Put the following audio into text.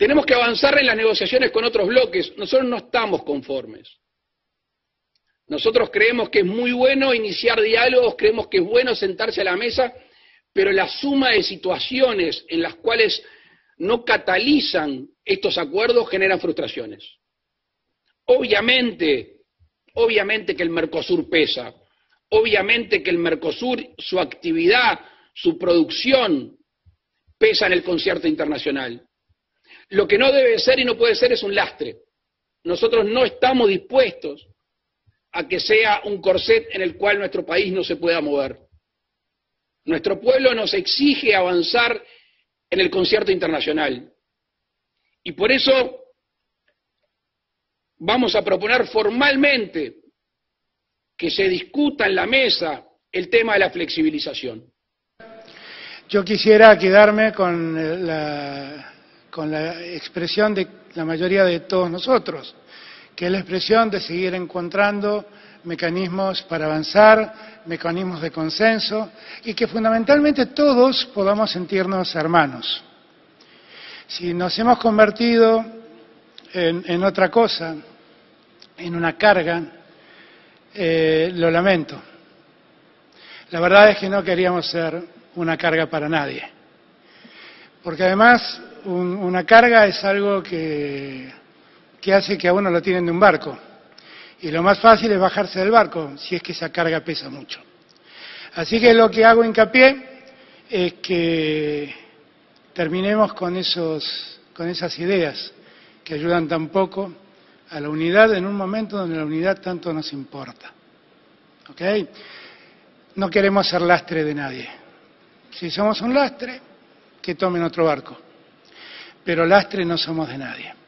Tenemos que avanzar en las negociaciones con otros bloques. Nosotros no estamos conformes. Nosotros creemos que es muy bueno iniciar diálogos, creemos que es bueno sentarse a la mesa, pero la suma de situaciones en las cuales no catalizan estos acuerdos generan frustraciones. Obviamente, obviamente que el Mercosur pesa, obviamente que el Mercosur, su actividad, su producción, pesa en el concierto internacional. Lo que no debe ser y no puede ser es un lastre. Nosotros no estamos dispuestos a que sea un corset en el cual nuestro país no se pueda mover. Nuestro pueblo nos exige avanzar en el concierto internacional. Y por eso vamos a proponer formalmente que se discuta en la mesa el tema de la flexibilización. Yo quisiera quedarme con la con la expresión de la mayoría de todos nosotros, que es la expresión de seguir encontrando mecanismos para avanzar, mecanismos de consenso y que fundamentalmente todos podamos sentirnos hermanos. Si nos hemos convertido en, otra cosa, en una carga, eh, lo lamento. La verdad es que no queríamos ser una carga para nadie. Porque además una carga es algo que, que hace que a uno lo tienen de un barco. Y lo más fácil es bajarse del barco, si es que esa carga pesa mucho. Así que lo que hago hincapié es que terminemos con, esos, con esas ideas que ayudan tan poco a la unidad en un momento donde la unidad tanto nos importa. ¿Ok? No queremos ser lastre de nadie. Si somos un lastre, que tomen otro barco pero lastre no somos de nadie.